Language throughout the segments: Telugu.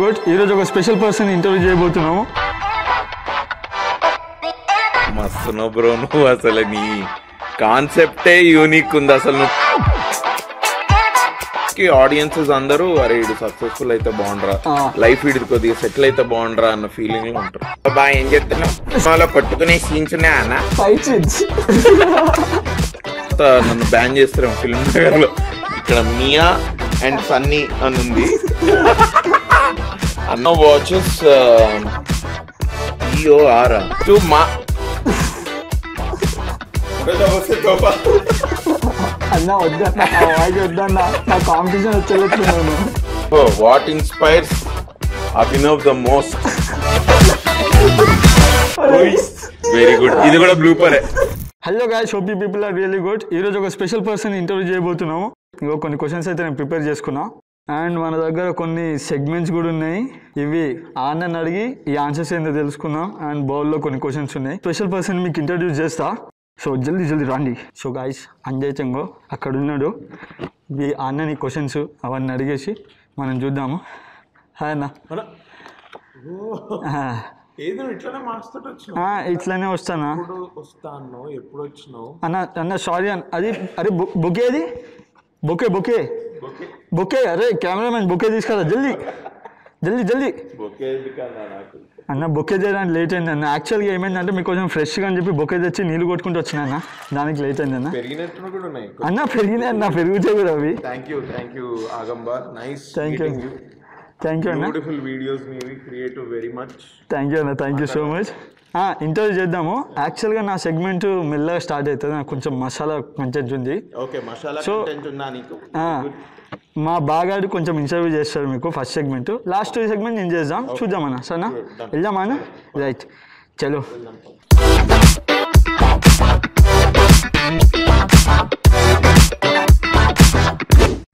గుడ్. ఈరోజు ఒక స్పెషల్ పర్సన్ ఇంటర్వ్యూ చేయబోతున్నాము. మస్తున్నావు బ్రో నువ్వు అసలు నీ కాన్సెప్టే యూనిక్ ఉంది అసలు. నువ్వు ఆడియన్సెస్ అందరూ అరే ఇడు సక్సెస్ఫుల్ అయితే బాగుండరా. లైఫ్ ఇడు కొద్దిగా సెటిల్ అయితే బాగుండరా అన్న ఫీలింగ్ ఉంటారు. బాగా ఏం చెప్తున్నావు కొట్టుకునే సీన్స్ ఉన్నాయా అన్న? నన్ను బ్యాన్ చేస్తారు ఫిల్మ్ నగర్లో ఇక్కడ మియా అండ్ సన్నీ అని ఉంది. అన్న వాచెస్ ఈఓ ఆరా టు మా అన్న వద్దన్న నా వాయిస్ వద్దన్న నా competition what inspires Abhinav the most very good ఇది కూడా బ్లూపరే hello guys hope people are really good ఈరోజు ఒక స్పెషల్ పర్సన్ ఇంటర్వ్యూ చేయబోతున్నాము. ఇంకో కొన్ని క్వశ్చన్స్ అయితే నేను ప్రిపేర్ చేసుకున్నా. అండ్ మన దగ్గర కొన్ని సెగ్మెంట్స్ కూడా ఉన్నాయి. ఇవి ఆనంద్ అడిగి ఈ ఆన్సర్స్ ఏందో తెలుసుకుందాం. అండ్ బౌల్లో కొన్ని క్వశ్చన్స్ ఉన్నాయి. స్పెషల్ పర్సన్ మీకు ఇంట్రడ్యూస్ చేస్తా. సో జల్దీ జల్దీ రండి. సో గాయస్ అంజయ్ చెంగో అక్కడ ఉన్నాడు. ఈ అన్నని క్వశ్చన్స్ అవన్నీ అడిగేసి మనం చూద్దాము. హాయ్ అన్న. ఏదో ఇట్లానే వస్తానా? అన్న అన్న సారీ అన్న. అది అరే బొకే అది? బొకే. బొకే. బొకే అరే కెమెరామెన్ బొకే తీసుకురా జల్దీ. జల్దీ జల్దీ. అన్న బొకే చేయడానికి లేట్ అయింది అన్న. యాక్చువల్గా ఏమైందంటే మీకు కొంచెం ఫ్రెష్గా అని చెప్పి బొకే తెచ్చి నీళ్ళు కొట్టుకుంటూ వచ్చిన అన్న. దానికి లేట్ అయింది అన్న. అన్న పెరిగినాయి అన్న పెరుగుతాయి కూడా అవి. Thank you thank you ఆగంబా nice thank you thank you అన్న. బ్యూటిఫుల్ వీడియోస్ మీవి creative very much thank you అన్న. Thank you so much interview చేద్దాము. యాక్చువల్గా నా సెగ్మెంట్ మెల్లగా స్టార్ట్ అవుతుంది. నాకు కొంచెం మసాలా కంటెంట్ ఉంది. ఓకే మసాలా ఆ, మా బాగాడు కొంచెం ఇంటర్వ్యూ చేస్తారు మీకు ఫస్ట్ సెగ్మెంట్ లాస్ట్ సెగ్మెంట్ నేను చేద్దాం. చూద్దామన్నా సరేనా? వెళ్దామా అన్న? రైట్ చలో.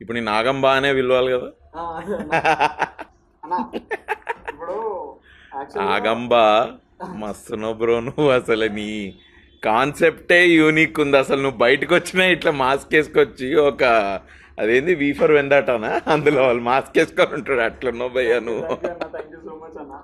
ఇప్పుడు నేను ఆగంబా అనే పిలవాలి కదా? ఇప్పుడు ఆగంబా మస్తున్నావు బ్రో నువ్వు అసలు నీ కాన్సెప్టే యూనిక్ ఉంది. అసలు నువ్వు బయటకు వచ్చినా ఇట్లా మాస్క్ వేసుకొచ్చి ఒక అదేంది వీఫర్ వెందాటనా అందులో వాళ్ళు మాస్క్ వేసుకొని ఉంటాడు. అట్లా నువ్వు భయ్యా నువ్వు. థ్యాంక్ యూ సో మచ్ అన్న.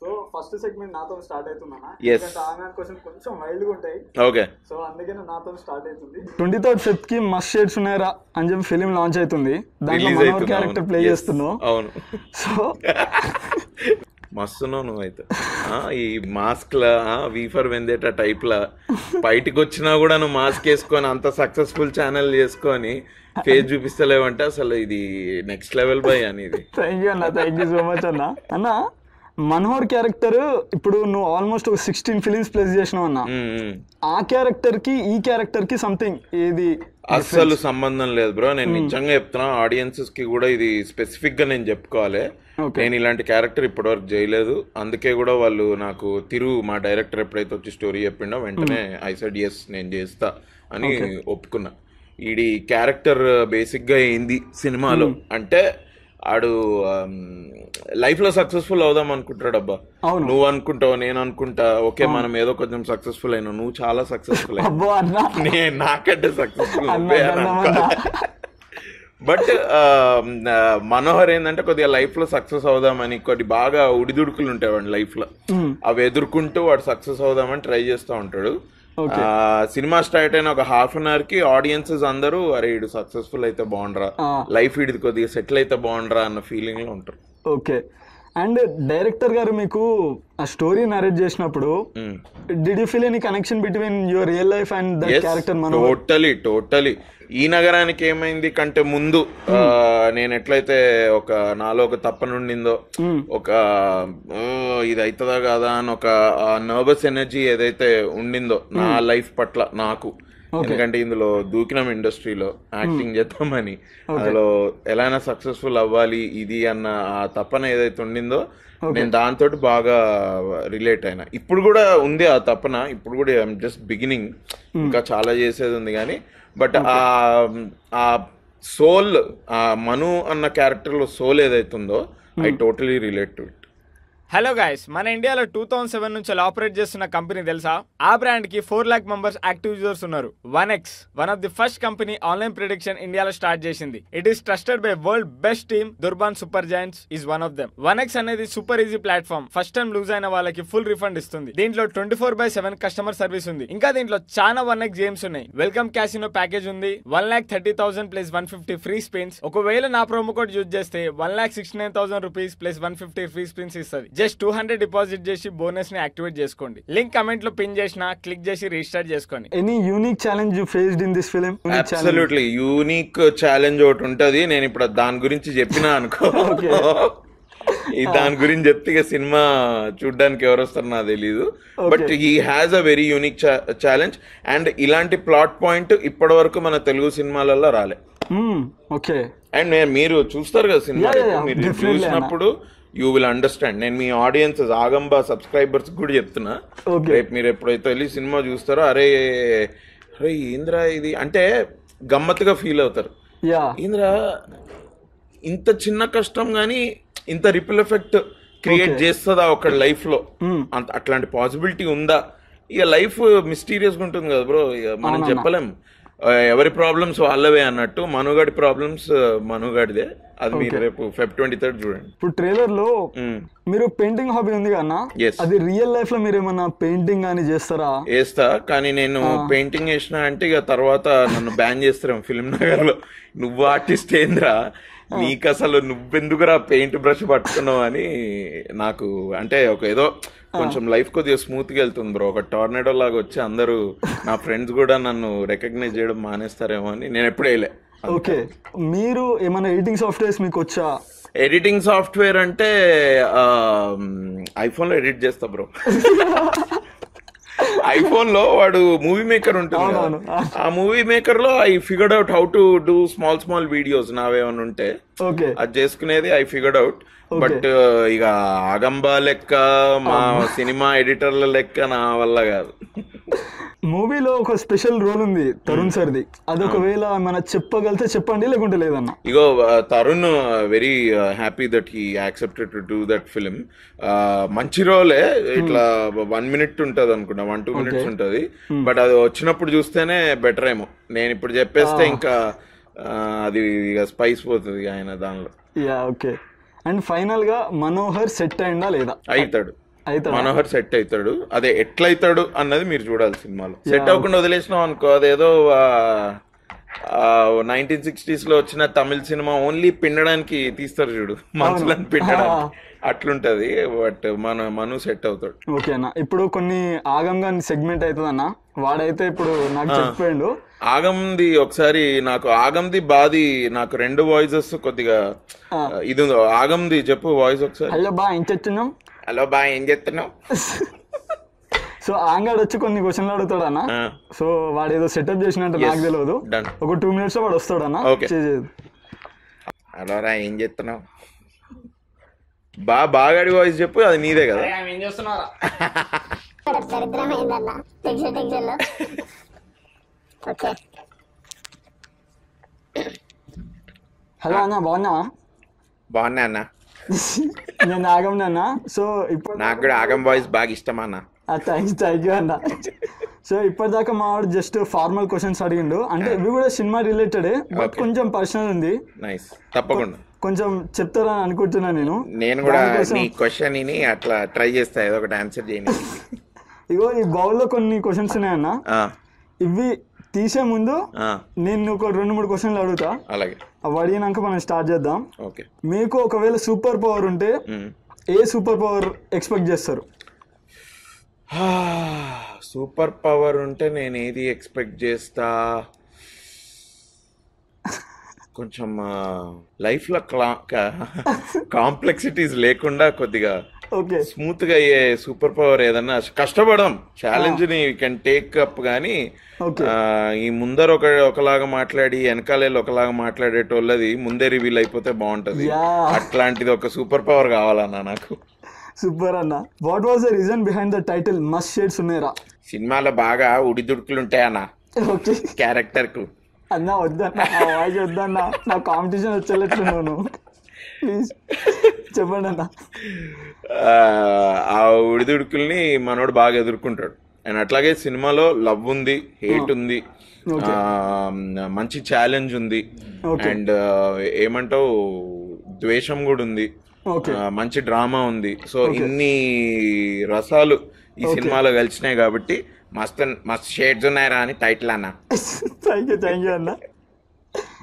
సో ఫస్ట్ సెగ్మెంట్ నాతో స్టార్ట్ అవుతుందన్న క్వశ్చన్ కొంచెం వైల్డ్గా ఉంటాయి. ఓకే సో అందుకే నాతో స్టార్ట్ అవుతుంది. ట్వంటీ థర్డ్ ఫిఫ్త్కి మస్ట్ షేడ్స్ ఉన్నాయరా అని చెప్పి ఫిలిం లాంచ్ అవుతుంది. దాంట్లో మనోహర్ క్యారెక్టర్. ప్లే. చేస్తున్నావు. అవును. సో మస్తున్నావు నువ్వైతే. ఆ, ఈ మాస్క్ లా వీఫర్ వెందేట టైప్ లా. బయటికి వచ్చినా కూడా నువ్వు మాస్క్ వేసుకొని అంత సక్సెస్ఫుల్ ఛానల్ చేసుకొని ఫేస్ చూపిస్తలేవంటే అసలు ఇది నెక్స్ట్ లెవెల్ బై అనేది థ్యాంక్ యూ అన్న థ్యాంక్ యూ సో మచ్ అన్న. అన్న మనోహర్ క్యారెక్టర్ ఇప్పుడు నువ్వు ఆల్మోస్ట్ ఒక సిక్స్టీన్ ఫిలిమ్స్ ప్లేస్ చేసినావు అన్న. ఆ క్యారెక్టర్కి ఈ క్యారెక్టర్కి సంథింగ్ ఏది అస్సలు సంబంధం లేదు బ్రో. నేను నిజంగా చెప్తున్నా ఆడియన్సెస్కి కూడా ఇది స్పెసిఫిక్గా నేను చెప్పుకోవాలి. నేను ఇలాంటి క్యారెక్టర్ ఇప్పటివరకు చేయలేదు. అందుకే కూడా వాళ్ళు నాకు తిరు మా డైరెక్టర్ ఎప్పుడైతే వచ్చి స్టోరీ చెప్పిండో వెంటనే ఐ సెడ్ ఎస్ నేను చేస్తా అని ఒప్పుకున్నా. ఈడి క్యారెక్టర్ బేసిక్గా ఏంది సినిమాలో? అంటే ఆడు లైఫ్లో సక్సెస్ఫుల్ అవుదాం అనుకుంటాడు అబ్బా. నువ్వు అనుకుంటావు నేను అనుకుంటా. ఓకే మనం ఏదో కొంచెం సక్సెస్ఫుల్ అయినా. నువ్వు చాలా సక్సెస్ఫుల్ నేను నాకంటే సక్సెస్ఫుల్. బట్ మనోహర్ ఏంటంటే కొద్దిగా లైఫ్లో సక్సెస్ అవుదామని కొద్ది బాగా ఉడిదుడుకులు ఉంటాయి వాడి లైఫ్లో అవి ఎదుర్కొంటూ వాడు సక్సెస్ అవుదామని ట్రై చేస్తూ ఉంటాడు. సినిమా స్టార్ట్ అయిన ఒక హాఫ్ అన్ అవర్కి ఆడియన్సెస్ అందరూ అరే ఇడు సక్సెస్ఫుల్ అయితే బాగుండరా. లైఫ్ ఇడిది కొద్దిగా సెటిల్ అయితే బాగుండరా అన్న ఫీలింగ్లో ఉంటారు. ఓకే. అండ్ డైరెక్టర్ గారు మీకు ఆ స్టోరీ నరేట్ చేసినప్పుడు did you feel any connection between your real life and that character మనం టోటలీ టోటలీ ఈ నగరానికి ఏమైంది కంటే ముందు ఆ, నేను ఎట్లయితే ఒక నాలో ఒక తప్పనుండిందో ఒక "ఓ, ఇది అవుతుందా కాదా అని ఒక నర్వస్ ఎనర్జీ ఏదైతే ఉండిందో నా లైఫ్ పట్ల నాకు. ఎందుకంటే ఇందులో దూకినాం ఇండస్ట్రీలో యాక్టింగ్ చేద్దామని. అందులో ఎలాగైనా సక్సెస్ఫుల్ అవ్వాలి ఇది అన్న ఆ తపన ఏదైతే ఉండిందో నేను దాంతో బాగా రిలేట్ అయినా. ఇప్పుడు కూడా ఉంది ఆ తపన. ఇప్పుడు కూడా జస్ట్ బిగినింగ్. ఇంకా చాలా చేసేది ఉంది కానీ. బట్ ఆ ఆ సోల్ ఆ మను అన్న క్యారెక్టర్లో సోల్ ఏదైతే ఉందో I totally relate to it. Hello guys మన ఇండియాలో టూ థౌసండ్ సెవెన్ నుంచి ఆపరేట్ చేస్తున్న కంపెనీ తెలుసా? ఆ బ్రాండ్కి four lakh members active users ఉన్నారు. One X one of the first company online prediction ఇండియాలో స్టార్ట్ చేసింది. It is trusted by world best team Durban Super Giants is one of them one X అనేది super easy platform first time lose అయిన వాళ్ళకి ఫుల్ రిఫండ్ ఇస్తుంది. దీంట్లో twenty four by seven customer service ఉంది. ఇంకా దీంట్లో చాలా వన్ ఎక్స్ గేమ్స్ ఉన్నాయి. వెల్కమ్ క్యాసినో ప్యాకేజ్ ఉంది. One lakh thirty thousand plus one fifty free spins ఒకవేళ నా ప్రోమో కోడ్ యూజ్ చేస్తే one lakh sixty nine thousand rupees plus one fifty free spins ఇస్తుంది. జస్ట్ టూ హండ్రెడ్ డిపాజిట్ చేసి బోనస్ని యాక్టివేట్ చేసుకోండి. లింక్ కమెంట్లో పిన్ చేసిన క్లిక్ చేసి రిజిస్టర్ చేసుకోండి. Any unique challenge you faced in this film absolutely unique challenge ఒకటి ఉంటది. నేను ఇప్పుడు దాని గురించి చెప్పినా అనుకో. ఈ దాని గురించి చెప్తే సినిమా చూడడానికి ఎవరు వస్తారో నాకు తెలీదు. But he has a very unique challenge and ఇలాంటి ప్లాట్ పాయింట్ ఇప్పటి వరకు మన తెలుగు సినిమాలలో రాలే. ఓకే అండ్ నేను మీరు చూస్తారు కదా సినిమా. మీరు చూసినప్పుడు యూ విల్ అండర్స్టాండ్ నేను మీ ఆడియన్స్ ఆగంబా సబ్స్క్రైబర్స్ కూడా చెప్తున్నా. రేపు మీరు ఎప్పుడైతే వెళ్ళి సినిమా చూస్తారో అరే అరే ఏంద్రా ఇది? అంటే గమ్మత్తుగా ఫీల్ అవుతారు. యా. ఏంద్రా? ఇంత చిన్న కష్టం కానీ ఇంత రిపుల్ ఎఫెక్ట్ క్రియేట్ చేస్తుందా ఒక లైఫ్లో? అంత అట్లాంటి పాసిబిలిటీ ఉందా? ఇక లైఫ్ మిస్టీరియస్గా ఉంటుంది కదా బ్రో ఇక మనం చెప్పలేం. ఎవరి ప్రాబ్లమ్స్ వాళ్ళవే అన్నట్టు మనుగడి ప్రాబ్లమ్స్ మనుగడిదే అది మీరు రేపు ఫెబ్ ట్వంటీ థర్డ్ చూడండి. ఇప్పుడు ట్రైలర్లో మ్మ్. మీరు పెయింటింగ్ హాబీ ఉంది కన్నా. అది రియల్ లైఫ్లో మీరు ఏమన్నా పెయింటింగ్ అని చేస్తారా? వేస్తా కానీ నేను పెయింటింగ్ వేసిన అంటే ఇక తర్వాత నన్ను బ్యాన్ చేస్తారేమో ఫిల్మ్ నగర్లో నువ్వు ఆర్టిస్ట్ ఏంద్రా? నీకు అసలు నువ్వెందుకురా పెయింట్ బ్రష్ పట్టుకున్నావు అని నాకు అంటే ఒక ఏదో కొంచెం లైఫ్ కొద్దిగా స్మూత్గా వెళ్తుంది బ్రో ఒక టోర్నడో లాగా వచ్చి అందరూ నా ఫ్రెండ్స్ కూడా నన్ను రికగ్నైజ్ చేయడం మానేస్తారేమో అని నేను ఎప్పుడు వేయలే. ఓకే. మీరు ఏమైనా ఎడిటింగ్ సాఫ్ట్వేర్స్ మీకు వచ్చా? ఎడిటింగ్ సాఫ్ట్వేర్ అంటే ఐఫోన్లో ఎడిట్ చేస్తా బ్రో ఐఫోన్లో వాడు మూవీ మేకర్ ఉంటుంది. ఆ movie మేకర్లో I figured out how to do small small videos నావేమైనా ఉంటే ఓకే. అది చేసుకునేది ఐ ఫిగర్డ్ అవుట్ బట్ ఇక ఆగంబా లెక్క మా సినిమా ఎడిటర్ల లెక్క నా వల్ల కాదు. మూవీలో ఒక స్పెషల్ రోల్ ఉంది తరుణ్ సర్ది. అది ఒకవేళ మన చెప్పగలితే చెప్పండి లేకుంటే లేదన్న. ఇగో Tarun very happy that he accepted to do that film మంచి రోలే. ఇట్లా వన్ మినిట్ ఉంటది అనుకుంటా వన్ టూ మినిట్స్ ఉంటది. బట్ అది వచ్చినప్పుడు చూస్తేనే బెటర్ ఏమో. నేను ఇప్పుడు చెప్పేస్తే ఇంకా అది ఇక స్పైస్ పోతుంది ఆయన దానిలో. Yeah okay. అండ్ ఫైనల్గా మనోహర్ సెట్ అయిందా లేదా? అవుతాడు అయితే మనోహర్ సెట్ అవుతాడు అదే ఎట్లయితాడు అన్నది మీరు చూడాలి సినిమాలో. సెట్ అవ్వకుండా వదిలేసినాం అనుకో అదేదో నైన్టీన్ సిక్స్టీస్లో వచ్చిన తమిళ సినిమా ఓన్లీ పిండడానికి తీస్తారు చూడు. మనుషులను పిండడానికి. అట్లుంటది బట్ మన మను సెట్ అవుతాడు. ఓకే అన్న. ఇప్పుడు కొన్ని ఆగంగా సెగ్మెంట్ అవుతుంది అన్న వాడైతే ఇప్పుడు నాకు చెప్పాడు ఆగంది ఒకసారి నాకు ఆగంది బాది నాకు రెండు వాయిసెస్ కొద్దిగా ఇది. ఆగంది చెప్పు వాయిస్ ఒకసారి. హలో బా ఏం చెప్తున్నాం హలో బా ఏం చెప్తున్నావు సో ఆంగాడు వచ్చి కొన్ని క్వశ్చన్లు అడుగుతాడు అన్న సో వాడు ఏదో సెటప్ చేసినట్టు నాకు తెలియదు. ఒక టూ మినిట్స్లో వాడు వస్తాడు అన్న హలో రా ఏం చెప్తున్నావు బా బాగాడి వాయిస్ చెప్పు అది నీదే కదా. ఏం చేస్తున్నారా ఓకే హలో అన్న బాగున్నావా? బాగున్నా అన్న. నేను ఆగం అన్న సో ఇప్పుడు నాకు కూడా ఆగం వాయిస్ బాగా ఇష్టం అన్న. థ్యాంక్స్ థ్యాంక్ యూ అన్న. సో ఇప్పటిదాకా మా వాడు జస్ట్ ఫార్మల్ క్వశ్చన్స్ అడిగిండు. అంటే ఇవి కూడా సినిమా రిలేటెడే బట్. కొంచెం పర్సనల్ ఉంది. నైస్ తప్పకుండా. కొంచెం చెప్తారని అనుకుంటున్నా నేను. నేను కూడా నీ క్వశ్చన్ని అట్లా ట్రై చేస్తా ఏదో ఒకటి ఆన్సర్ చేయని ఇగో ఈ బౌల్లో కొన్ని క్వశ్చన్స్ ఉన్నాయన్న. ఆ, ఇవి తీసే ముందు నేను ఒక రెండు మూడు క్వశ్చన్లు అడుగుతా. అలాగే. అవి అడిగినాక మనం స్టార్ట్ చేద్దాం. ఓకే. మీకు ఒకవేళ సూపర్ పవర్ ఉంటే. ఏ సూపర్ పవర్ ఎక్స్పెక్ట్ చేస్తారు? సూపర్ పవర్ ఉంటే నేను ఏది ఎక్స్పెక్ట్ చేస్తా? కొంచెం లైఫ్లో కాంప్లెక్సిటీస్ లేకుండా కొద్దిగా స్మూత్గా అయ్యే సూపర్ పవర్ ఏదన్నా కష్టపడదాం ఛాలెంజ్ని కెన్ టేక్ అప్. ఆ, ఈ ముందర ఒక ఒకలాగా మాట్లాడి వెనకాలేళ్ళు ఒకలాగా మాట్లాడేటోళ్ళది ముందే రివీల్ అయిపోతే బాగుంటది. అట్లాంటిది ఒక సూపర్ పవర్ కావాలన్నా నాకు. సూపర్ అన్న. What was the reason behind the title must shades ఉన్నాయరా సినిమాలో బాగా ఉడిదుడుకులు ఉంటాయన్న ఓకే క్యారెక్టర్కు. అన్న వద్దన్న. వాయిస్ వద్దన్న. నా కాంపిటీషన్ వచ్చేటట్లున్నాను ప్లీజ్ చెప్పండి అన్న. ఆ, ఉడిదుడుకుల్ని మనోడు బాగా ఎదుర్కొంటాడు. అండ్ అట్లాగే సినిమాలో లవ్ ఉంది హేట్ ఉంది మంచి ఛాలెంజ్ ఉంది. అండ్ ఏమంటావు ద్వేషం కూడా ఉంది. మంచి డ్రామా ఉంది. సో ఇన్ని రసాలు ఈ సినిమాలో కలిసినాయి కాబట్టి మస్త్ మస్త్ షేడ్స్ ఉన్నాయరా అని టైటిల్ అన్న. థ్యాంక్ యూ థ్యాంక్ యూ అన్న.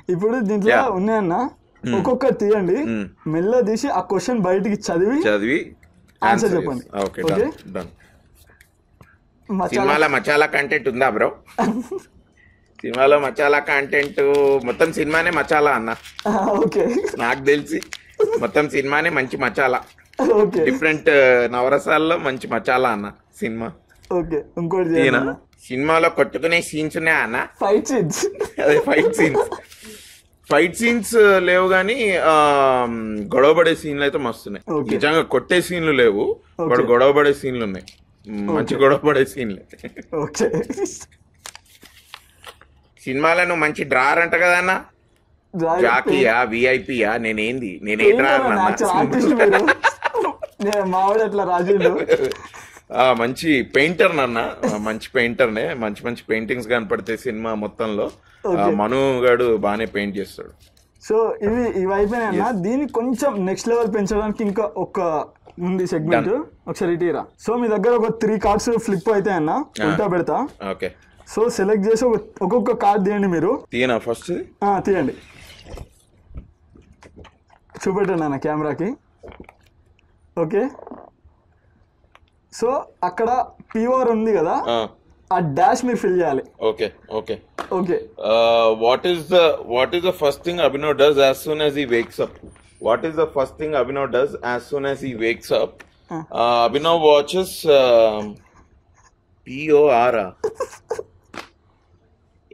ఇప్పుడు దీంట్లో. ఉన్నాయన్న. ఒక్కొక్కటి తీయండి. మెల్ల తీసి ఆ క్వశ్చన్ బయటికి చదివి చదివి Answer చెప్పండి. ఓకే మసాలా సినిమాలో మచాలా కంటెంట్ ఉందా బ్రో సినిమాలో మచాలా కంటెంట్ మొత్తం సినిమానే మచాలా అన్న. ఓకే నాకు తెలిసి మొత్తం సినిమానే మంచి మచాలా. ఓకే డిఫరెంట్ నవరసాల్లో మంచి మచాలా అన్న సినిమా. ఓకే ఇంకోటి సినిమాలో కొట్టుకునే సీన్స్ ఉన్నాయా అన్న? ఫైట్ సీన్స్ అదే ఫైట్ సీన్స్ ఫైట్ సీన్స్ లేవు కానీ గొడవపడే సీన్లు అయితే మస్తున్నాయి. నిజంగా కొట్టే సీన్లు లేవు వాడు గొడవపడే సీన్లు ఉన్నాయి. మంచి గొడవపడే సీన్లే. ఓకే. సినిమాలో నువ్వు మంచి డ్రార్ అంట కదా అన్న? జాకీయా విఐపియా? నేనేంది? నేనే డ్రార్ మావాడు అట్లా రాజుండు ఆ మంచి పెయింటర్ నన్న. మంచి పెయింటర్నే. మంచి మంచి పెయింటింగ్స్ కనపడితే సినిమా మొత్తంలో. మను గాడు బాగానే పెయింట్ చేస్తాడు. సో ఇవి ఇవి అయిపోయినా దీన్ని కొంచెం నెక్స్ట్ లెవెల్ పెంచడానికి ఇంకా ఒక ఉంది సెగ్మెంట్. ఒకసారి ఇటీరా సో మీ దగ్గర ఒక త్రీ కార్డ్స్ ఫ్లిప్ అయితే అన్న. ఉల్టా పెడతా. ఓకే. సో సెలెక్ట్ చేసి ఒక ఒక్కొక్క కార్డ్ తీయండి మీరు. తీయనా ఫస్ట్ తీయండి. చూపెట్టండి అన్న కెమెరాకి. ఓకే. సో అక్కడ పిఓఆర్ ఉంది కదా ఆ. డాష్ మీరు ఫిల్ చేయాలి. Okay okay. Okay. What is the what is the first thing Abhinav does as soon as he wakes up what is the first thing Abhinav does as soon as he wakes up Abhinav watches P O R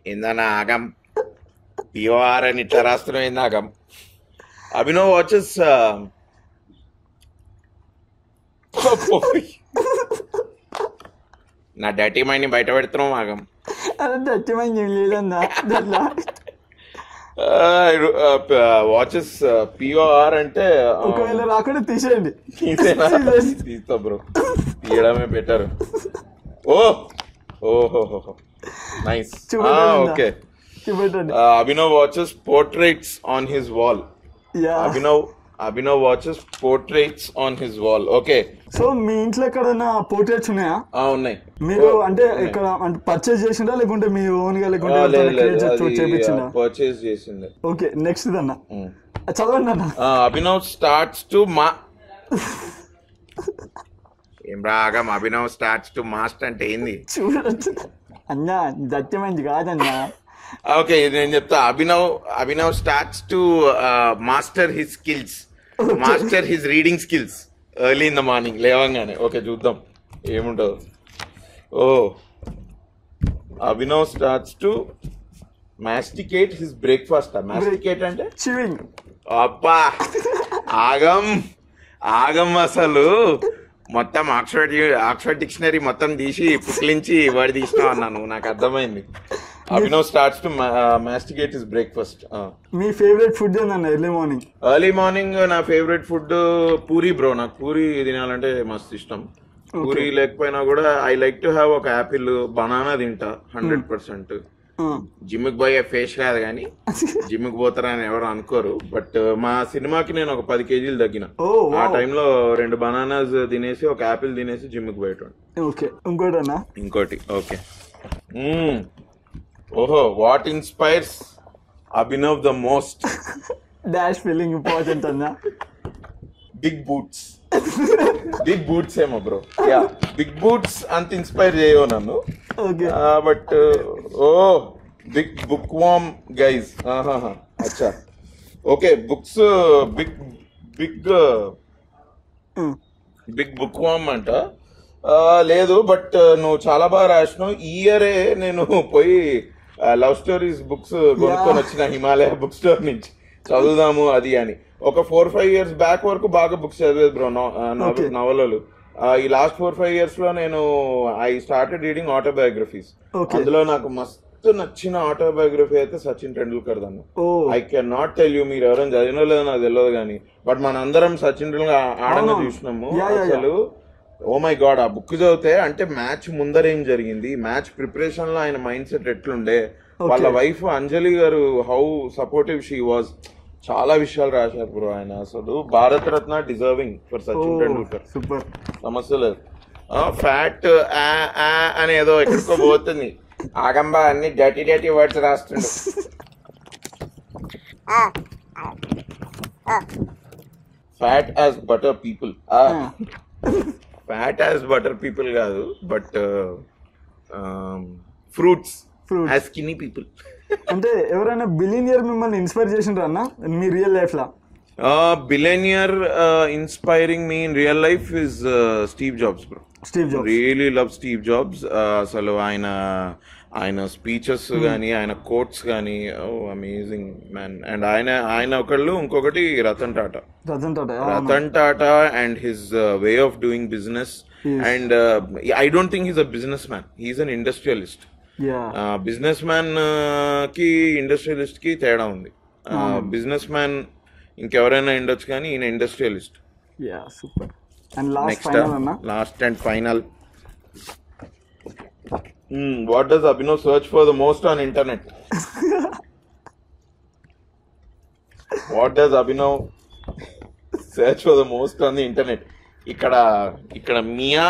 ఏందన్నా ఆగం? పిఓఆర్ అని ఇట్లా రాస్తున్నాం ఏంది ఆగం? అభినవ్ వాచెస్ నా డర్టీ మైండ్ బయట పెడుతున్నాం ఆగం అదే దట్టమైన ఏం లేదన్నా వాచెస్ పిఓఆర్ అంటే ఒకవేళ రాకుండా తీసేయండి? తీస్తా బ్రో తీయడమే బెటర్ ఓ! ఓహో nice okay. Abhinav watches portraits on his wall yeah Abhinav Abhinav watches portraits on his wall okay so మీ ఇంట్లో ఎక్కడైనా పోర్ట్రేట్స్ ఉన్నాయా? ఉన్నాయి. మీరు అంటే ఇక్కడ అంటే పర్చేస్ చేసిందా లేకుంటే మీ ఓన్గా లేకుంటే పర్చేస్ చేసింది. ఓకే నెక్స్ట్ అన్న చదవండి అన్న. అభినవ్ స్టార్ట్స్ టు మా ఏం రాగం అభినవ్ స్టార్ట్స్ టు మాస్ట్ అంటే ఏంది? చూడచ్చు. అన్నా దత్యమైంది కాదన్నా. ఓకే నేను చెప్తా. Abhinav Abhinav starts to master his skills master his reading skills early in the morning లేవంగానే. ఓకే చూద్దాం. ఏముంటుందో ఓ Abhinav starts to masticate his breakfast masticate అంటే? చివింగ్ అబ్బా! ఆగం. ఆగం అసలు. మొత్తం ఆక్స్ఫర్డ్ ఆక్స్ఫర్డ్ డిక్షనరీ మొత్తం తీసి పుక్లించి వాడి తీసినావు అన్నాను నాకు అర్థమైంది. Abhinav starts to masticate his breakfast me favourite food ఏందన్న ఎర్లీ మార్నింగ్ ఎర్లీ మార్నింగ్ నా ఫేవరెట్ ఫుడ్ పూరి బ్రో నాకు పూరి తినాలంటే మస్తు ఇష్టం. పూరి లేకపోయినా కూడా ఐ లైక్ టు హ్యావ్ ఒక యాపిల్ బనానా తింటా హండ్రెడ్ పర్సెంట్ జిమ్కి పోయే ఫేస్ కాదు కానీ జిమ్కి పోతారని ఎవరు అనుకోరు. బట్ మా సినిమాకి నేను ఒక పది కేజీలు తగ్గిన. ఆ టైంలో రెండు బనానాస్ తినేసి ఒక యాపిల్ తినేసి జిమ్కి పోయేటోడు ఓకే ఇంకోటి అన్న ఇంకోటి ఓకే ఓహో what inspires Abhinav the most dash feeling important అన్న. బిగ్ బూట్స్ బిగ్ బూట్స్ ఏమో బ్రో యా బిగ్ బూట్స్ అంత ఇన్స్పైర్ చేయవు నన్ను. But oh big book warm guys అచ్చా. Okay books big big big book wham అంట. లేదు బట్ నువ్వు చాలా బాగా రాసినావు. ఈ ఇయరే నేను పోయి లవ్ స్టోరీస్ బుక్స్ కొనుక్కొని వచ్చిన హిమాలయ బుక్ స్టోర్ నుంచి. చదువుదాము అది అని. ఒక ఫోర్ ఫైవ్ ఇయర్స్ బ్యాక్ వరకు బాగా బుక్స్ చదివేది బ్రో. నవలలు. ఈ లాస్ట్ ఫోర్ ఫైవ్ ఇయర్స్లో నేను ఐ స్టార్టెడ్ రీడింగ్ ఆటోబయోగ్రఫీస్. అందులో నాకు మస్త్ నచ్చిన ఆటోబయోగ్రఫీ అయితే Sachin Tendulkar దన్న. I can not tell you మీరు ఎవరైనా చదివినో లేదో నాకు తెలియదు కానీ. బట్ మనందరం సచిన్ టెండూల్కర్ ఆడంగా. చూసినాము. అసలు ఓ మై గాడ్ ఆ బుక్ చదివితే అంటే మ్యాచ్ ముందర ఏం జరిగింది? మ్యాచ్ ప్రిపరేషన్లో ఆయన మైండ్ సెట్ ఎట్లుండే? వాళ్ళ వైఫ్ అంజలి గారు హౌ సపోర్టివ్ షీ వాజ్ చాలా విషయాలు రాశారు బ్రో ఆయన. అసలు Bharat Ratna deserving for Sachin Tendulkar super సమస్య లేదు. ఫ్యాట్ అని ఏదో ఎక్కడికో పోతుంది. ఆగంబా అన్ని dirty dirty words రాస్తుండు. Fat as butter people fat as butter people కాదు but fruits Fruits. As skinny people అంటే ఎవరైనా బిలీనియర్ మిమ్మల్ని ఇన్స్పైర్ చేసిండ్రు అన్న? మీ real life law? Billionaire inspiring me in real life is Steve Jobs bro Steve Jobs really love Steve Jobs అసలు ఆయన ఆయన స్పీచెస్ కానీ ఆయన కోట్స్ కానీ అమేజింగ్ మ్యాన్ అండ్ ఆయన ఆయన ఒకళ్ళు ఇంకొకటి Ratan Tata. Ratan Tata Ratan Tata and his way of doing business and I don't think he's a businessman he's an industrialist business మ్యాన్కి ఇండస్ట్రియలిస్ట్కి తేడా ఉంది. బిజినెస్ మ్యాన్ ఇంకెవరైనా ఉండొచ్చు కానీ ఈయన industrialist super and last last and final what does Abhinav search for the most on internet what does Abhinav search for the most on the internet ఇక్కడ ఇక్కడ మియా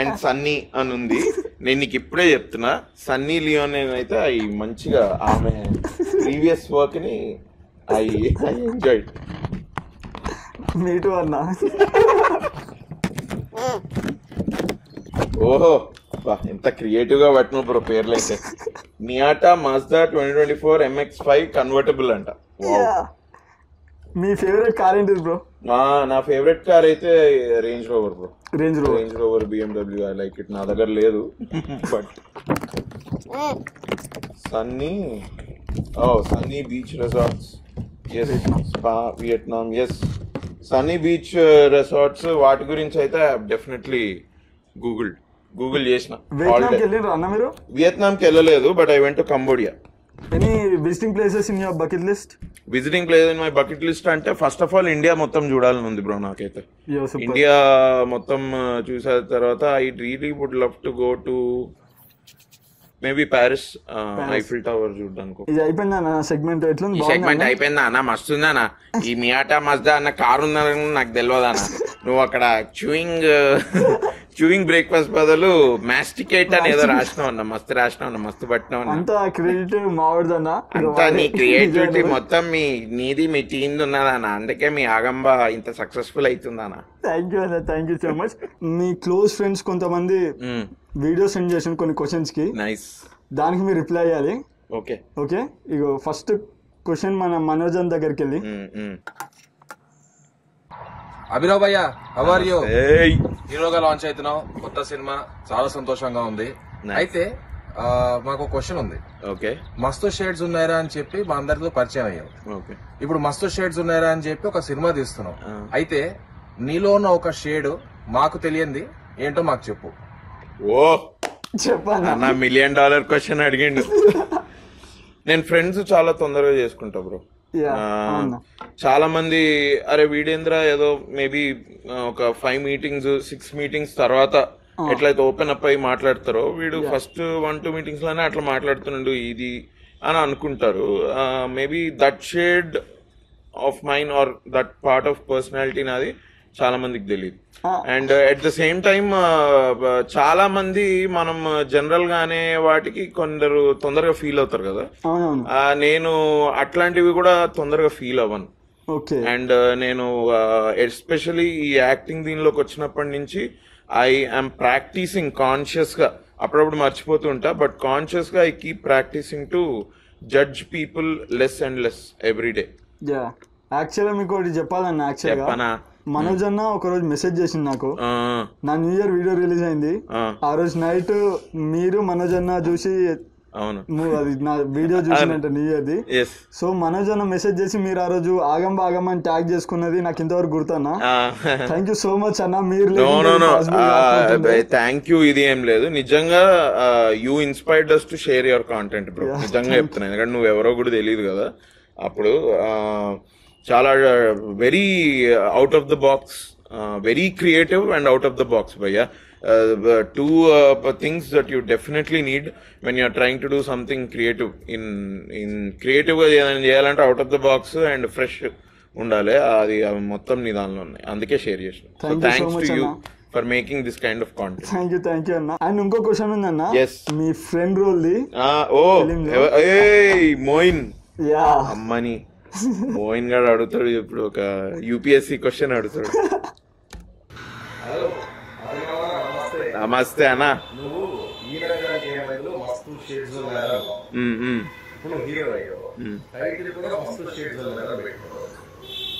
అండ్ సన్నీ అని ఉంది నేను నీకు ఇప్పుడే చెప్తున్నా సన్నీ లియోన్ అయితే అవి మంచిగా ఆమె ప్రీవియస్ వర్క్ని I I enjoy me too అన్న. ఓహో బా, ఎంత క్రియేటివ్గా పట్టిన బ్రో పేర్లు అయితే Miata Mazda twenty twenty four MX five convertible అంట. మీ ఫేవరెట్ కార్ ఏంటిది బ్రో? నా నా ఫేవరెట్ కార్ అయితే Range Rover bro. Range Rover Range Rover BMW I like it నా దగ్గర లేదు but sunny oh sunny beach resorts yes spa Vietnam yes sunny beach resorts వాటి గురించి అయితే డెఫినెట్లీ గూగుల్ గూగుల్ చేసిన. అన్న మీరు? వియత్నాంకి వెళ్ళలేదు but I went to Cambodia any visiting places in your bucket list visiting place in my bucket list అంటే ఫస్ట్ ఆఫ్ ఆల్ ఇండియా మొత్తం చూడాలని ఉంది బ్రో నాకైతే. ఇండియా మొత్తం ఆ, చూసిన తర్వాత I really would love to go to maybe Paris Eiffel tower చూడడానికి. ఇది అయిపోయింది అన్న సెగ్మెంట్ బాగుందా సెగ్మెంట్ అన్న? అయిపోయిందా అన్న? ఈ మియాటా మజ్దా అన్న కారు ఉందని నాకు తెలియదు అన్న. నువ్వు అక్కడ చూయింగ్ చూయింగ్ బ్రేక్ఫాస్ట్ బదులు మాస్టికేట్ అని ఏదో రాసినావు అన్న మస్తు రాసినావు అన్న మస్తు పట్టినావు అన్న. అంతా క్రెడిట్ మావాడిది అన్న అంతా నీ క్రియేటివిటీ మొత్తం మీ నీది మీ టీమ్ ఉన్నదన్న అందుకే మీ ఆగంబ ఇంత సక్సెస్ఫుల్ అవుతుందన్న థ్యాంక్ యూ అన్న థ్యాంక్ యూ సో మచ్ మీ క్లోజ్ ఫ్రెండ్స్ కొంతమంది వీడియో సెండ్ చేసిన కొన్ని క్వశ్చన్స్కి నైస్ దానికి మీరు రిప్లై అయ్యాలి ఓకే ఓకే ఇగో ఫస్ట్ క్వశ్చన్ మన మనోజన్ దగ్గరికి వెళ్ళి అభినవ్ భయ్య హవర్ యూ ఏయ్. హీరోగా లాంచ్ అవుతున్నావు. కొత్త సినిమా. చాలా సంతోషంగా ఉంది. అయితే ఆ, మాకు క్వశ్చన్ ఉంది. ఓకే. మస్తు షేడ్స్ ఉన్నాయరా అని చెప్పి మా అందరితో పరిచయం అయ్యావు ఓకే. ఇప్పుడు మస్తు షేడ్స్ ఉన్నాయరా అని చెప్పి ఒక సినిమా తీస్తున్నావు ఆ. అయితే నీలో ఉన్న ఒక షేడ్ మాకు తెలియంది. ఏంటో మాకు చెప్పు. ఓ! చెప్పాను? అన్న మిలియన్ డాలర్ క్వశ్చన్ అడిగిండు. నేను ఫ్రెండ్స్ చాలా తొందరగా చేసుకుంటా బ్రో. చాలా మంది అరే వీడేంద్ర ఏదో మేబీ ఒక ఫైవ్ మీటింగ్స్ సిక్స్ మీటింగ్స్ తర్వాత ఎట్లయితే ఓపెన్ అప్ అయ్యి మాట్లాడతారో వీడు ఫస్ట్ వన్ టూ మీటింగ్స్లోనే అట్లా మాట్లాడుతున్నాడు ఇది అని అనుకుంటారు. Maybe that shade of mind or that part of personality నాది చాలా మందికి తెలియదు. And at the same time చాలా మంది మనం జనరల్ గానే వాటికి కొందరు తొందరగా ఫీల్ అవుతారు కదా. నేను అట్లాంటివి కూడా తొందరగా ఫీల్ అవ్వను. ఓకే. అండ్ నేను ఎస్పెషలీ ఈ యాక్టింగ్ దీనిలోకి వచ్చినప్పటి నుంచి ఐ ఆమ్ ప్రాక్టీసింగ్ కాన్షియస్గా. అప్పుడప్పుడు మర్చిపోతూ ఉంటా బట్ కాన్షియస్గా I keep practicing to judge people less and less every day యాక్చువల్గా మీకు ఒకటి చెప్పాలన్న యాక్చువల్గా మనోజ్ అన్న ఒక రోజు మెసేజ్ చేసింది నాకు. నా న్యూ ఇయర్ వీడియో రిలీజ్ అయింది. ఆ. రోజు నైట్ మీరు మనోజ్ అన్న చూసి అవును. అది నా వీడియో చూసినట్టు నీ అది. సో మనోజ్ అన్న మెసేజ్ చేసి మీరు ఆ రోజు ఆగం బాగం అని ట్యాగ్ చేసుకున్నది నాకు ఇంతవరకు గుర్తన్నా. థ్యాంక్ యూ సో మచ్ అన్న. మీరు థ్యాంక్ యూ ఇది ఏం లేదు. నిజంగా you inspired us to share your content bro నిజంగా చెప్తున్నా. ఎందుకంటే నువ్వు ఎవరో కూడా తెలియదు కదా. అప్పుడు చాలా very out of the box very creative and out of the box భయ్యా two things that you definitely need when you're trying to do something creative in in క్రియేటివ్గా ఏదైనా చేయాలంటే out of the box and fresh ఉండాలి. అది మొత్తం నీ దానిలో ఉన్నాయి. అందుకే షేర్ చేసిన. థ్యాంక్స్ టు యూ అన్న. For making this kind of content thank you thank you అన్న. అండ్ ఇంకో క్వశ్చన్ ఉందన్న Yes. మీ ఫ్రెండ్ రోల్ది ఓ మోయిన్. యా అమ్మని. మోయిన్ గారు అడుగుతాడు ఇప్పుడు ఒక యూపీఎస్సి క్వశ్చన్ అడుగుతాడు. నమస్తే అన్న.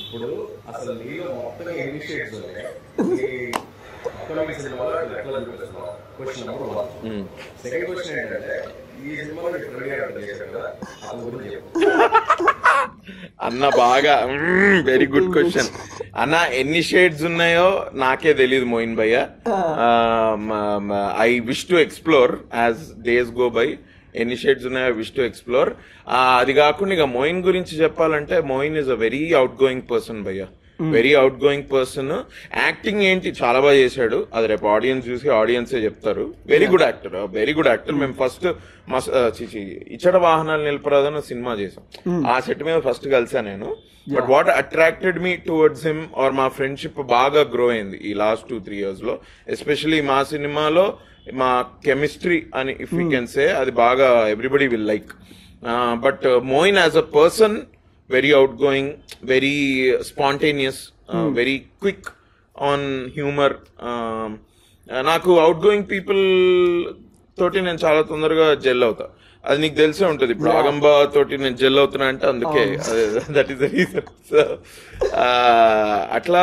ఇప్పుడు అసలు నీలో మొత్తం ఎన్ని షేడ్స్ ఉన్నాయి? Question number one. Second question ఏంటంటే అన్న బాగా వెరీ గుడ్ క్వశ్చన్ అన్న ఎన్ని షేడ్స్ ఉన్నాయో నాకే తెలియదు మోయిన్ భయ్య. I wish to explore as days go by ఎన్ని షేడ్స్ ఉన్నాయో విష్ టు ఎక్స్ప్లోర్ అది కాకుండా ఇక మోయిన్ గురించి చెప్పాలంటే Moin is a very outgoing person భయ్య. Very outgoing person acting ఏంటి? చాలా బాగా చేశాడు. అది రేపు ఆడియన్స్ చూసి ఆడియన్సే చెప్తారు. Very good actor very good actor మేము ఫస్ట్ మస్ చిచి ఇచ్చట వాహనాలు నిలపరాదని సినిమా చేసాం ఆ సెట్ మీద ఫస్ట్ కలిసా నేను. But what attracted me towards him or మా ఫ్రెండ్షిప్ బాగా గ్రో అయింది ఈ లాస్ట్ టూ త్రీ ఇయర్స్లో. ఎస్పెషలీ మా సినిమాలో మా కెమిస్ట్రీ అని ఇఫ్ యూ కెన్ సే అది బాగా everybody will like but Moin as a person very outgoing very spontaneous very quick on humour నాకు అవుట్ గోయింగ్ పీపుల్ తోటి నేను చాలా తొందరగా జెల్ అవుతా. అది నీకు తెలిసే ఉంటది. ఇప్పుడు ఆగంబా తోటి నేను జెల్ అవుతున్నా అంటే అందుకే దట్ ఈస్ ద రీజన్ అట్లా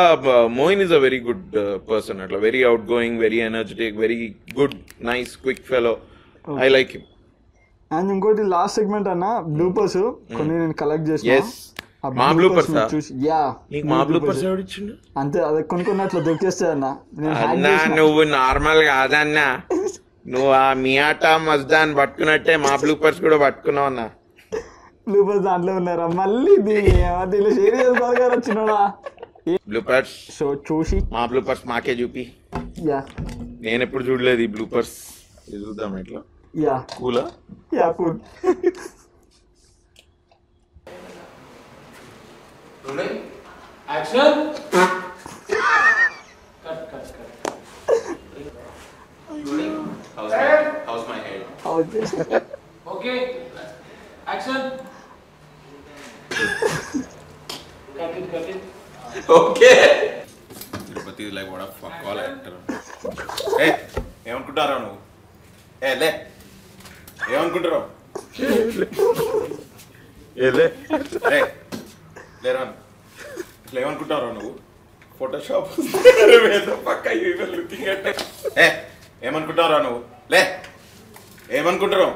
Moin is a very good person అట్లా very outgoing very energetic very good nice quick fellow I like him and ఇంకోటి లాస్ట్ సెగ్మెంట్ అన్న బ్లూపర్స్ కొన్ని నేను కలెక్ట్ చేసిన? చూసి యా. నీకు మా బ్లూ పర్స్ ఎవడిచ్చిండు? అంతే అదే కొన్ని కొన్ని అట్లా దొరికేస్తాయి అన్న. అన్నా. నువ్వు నార్మల్ కాదన్నా. నువ్వు ఆ మియాటా మజ్దాన్ పట్టుకున్నట్టే మా బ్లూ పర్స్ కూడా పట్టుకున్నావు అన్నా. బ్లూపర్స్ దాంట్లో ఉన్నారా? మళ్ళీ దీని దీనిలో షేర్ చేసుకోవాలి కదా వచ్చినోడా? బ్లూ పర్స్ సో చూసి. మా బ్లూ పర్స్ మాకే చూపి. యా. నేను ఎప్పుడు చూడలేదు ఈ బ్లూ పర్స్ ఇది చూద్దాం ఎట్లా yeah కూలా ya food house my head Okay. Action. cut it, cut it. Okay Tirupati like what fuck call actor ఏ ఏమనుకుంటారా నువ్వు ఏ లే ఏమనుకుంటారు? లేరా ఇట్లా ఏమనుకుంటారా నువ్వు? ఫోటోషాప్ పక్క ఏ ఏమనుకుంటారా నువ్వు? లే ఏమనుకుంటారు?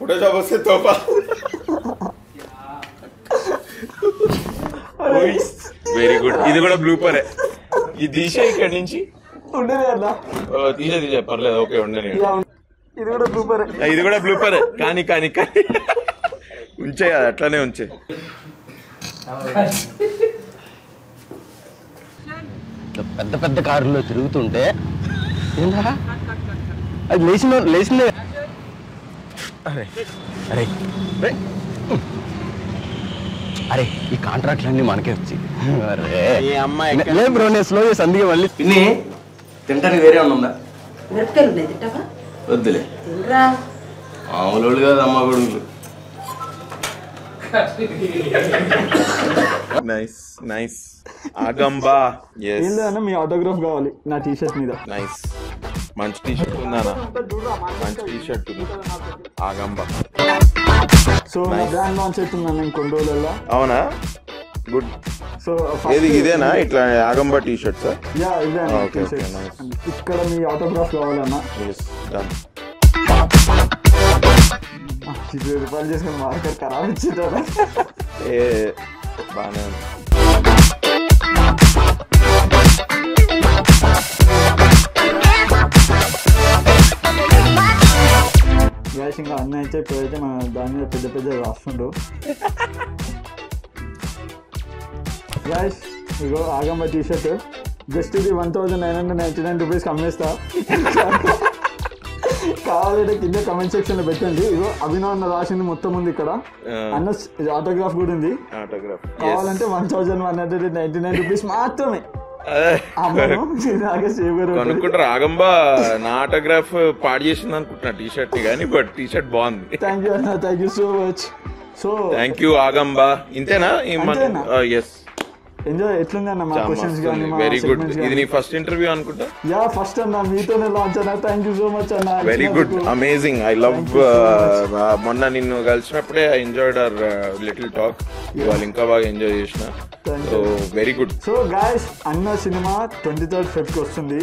ఫోటోషాప్ వస్తే తోపా. వెరీ గుడ్ ఇది కూడా బ్లూపరే ఇది తీసే ఇక్కడి నుంచి. ఉండేది అన్న ఓ, తీసే తీసే పర్లేదు ఓకే ఉండని ఇది కూడా సూపర్ ఇది కూడా బ్లూపరే కానీ కానీ కానీ. ఉంచే అట్లానే ఉంచే. పెద్ద పెద్ద కారులో తిరుగుతుంటే అది లేచిన లేచిందే. అరే అరే అరే ఈ కాంట్రాక్ట్లన్నీ మనకే వచ్చి అరే. లేదు బ్రో నేను స్లో చేసి అందుకే మళ్ళీ పిన్ని తింటానికి వేరే ఉందా? మిరపకాయలు ఉన్నాయి తింటావా? వద్దులే. మామూలు కాదు అమ్మ కొడుకులు. నైస్ నైస్ ఆగంబా. ఏం ఎస్ లేదన్న మీ ఆటోగ్రాఫ్ కావాలి. నా టీ షర్ట్ మీద. నైస్ మంచి టీ షర్ట్ ఉందానా మంచి టీ షర్ట్ ఆగంబా. సో బ్రాండ్ లాంచ్ అవుతుందన్న ఇంకొన్ని రోజులలో అవునా? గుడ్ సో ఏది ఇదేనా? ఇట్లా ఆగంబా టీ షర్ట్ సార్ యా ఇదే టీ-షర్ట్స్. nice. ఇక్కడ మీ ఆటోగ్రాఫ్ కావాలన్నా. ఎస్ డన్ ఇరవై రూపాయలు చేసుకుని మార్కెట్ ఖరాబ్ ఇచ్చింటారా ఏ బాగానే ఉంది. అన్న అయితే ఇప్పుడైతే మన దాని మీద పెద్ద పెద్ద రాస్తుండు. గ్యాస్ ఇగో ఆగంబ టీ షర్ట్ జస్ట్ ఇది one thousand nine hundred ninety nine రూపీస్కి అమ్మేస్తా కావాలంటే కింద కమెంట్ సెక్షన్లో పెట్టండి. ఇగో అభినవ్ అన్న రాసింది మొత్తం ఉంది ఇక్కడ. అన్న ఆటోగ్రాఫ్ కూడా ఉంది. కావాలంటే one thousand one hundred ninety nine rupees మాత్రమే అనుకుంటారు ఆగంబా నా ఆటోగ్రాఫ్ పాడు చేసింది అనుకుంటున్నా టీ షర్ట్ కానీ బట్ టీ షర్ట్ బాగుంది. థ్యాంక్ యూ అన్న. Thank you so much so thank you ఆగంబా. ఇంతేనా? ఎస్ ఎంజాయ్ ఎట్లుంది అన్న మా క్వశ్చన్స్ కానీ మా వెరీ గుడ్ ఇది నీ ఫస్ట్ ఇంటర్వ్యూ అనుకుంటా? యా ఫస్ట్ అన్న మీతోనే లాంచ్ అన్న. థ్యాంక్ యూ సో మచ్ అన్న. Very good. Amazing I love మొన్న నిన్ను కలిసినప్పుడే I enjoyed our little talk ఇవాళ ఇంకా బాగా ఎంజాయ్ చేసిన. So very good so guys అన్న సినిమా ట్వంటీ థర్డ్ ఫెబ్కి వస్తుంది.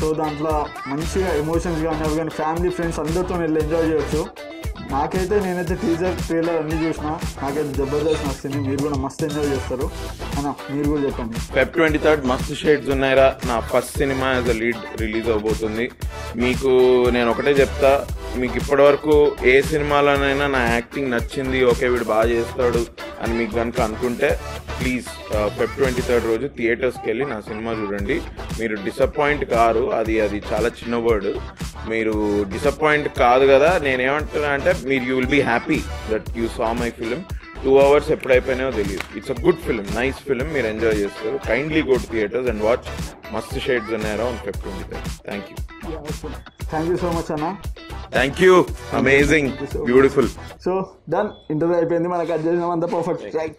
సో దాంట్లో మంచిగా ఎమోషన్స్ కానీ అవి కానీ ఫ్యామిలీ ఫ్రెండ్స్ అందరితో వెళ్ళి ఎంజాయ్ చేయొచ్చు. నాకైతే నేనైతే టీజర్ ట్రైలర్ అన్ని చూసిన నాకైతే జబర్దస్త్ నచ్చింది మీరు కూడా మస్తు ఎంజాయ్ చేస్తారు. అన్న మీరు కూడా చెప్పండి. ఫెబ్ ట్వంటీ థర్డ్ మస్తు షేడ్స్ ఉన్నాయిరా. నా first cinema as a lead release అవబోతుంది. మీకు నేను ఒకటే చెప్తా మీకు ఇప్పటివరకు ఏ సినిమాలోనైనా నా యాక్టింగ్ నచ్చింది ఓకే వీడు బాగా చేస్తాడు అని మీకు కనుక అనుకుంటే ప్లీజ్ ఫెబ్ ట్వంటీ థర్డ్ రోజు థియేటర్స్కి వెళ్ళి నా సినిమా చూడండి. మీరు డిసప్పాయింట్ కారు అది అది చాలా చిన్న వర్డ్ మీరు డిసప్పాయింట్ కాదు కదా నేనేమంటున్నా అంటే మీరు you will be happy that you saw my film two hours ఎప్పుడైపోయినాయో తెలియదు. It's a good film nice film మీరు ఎంజాయ్ చేస్తారు. Kindly go to theatres and watch మస్తు షేడ్స్ ఉన్నాయి around twenty thank you thank you so much అన్న thank you amazing beautiful so done interview అయిపోయింది. మనకు చేసినాం అంతా పర్ఫెక్ట్ రైట్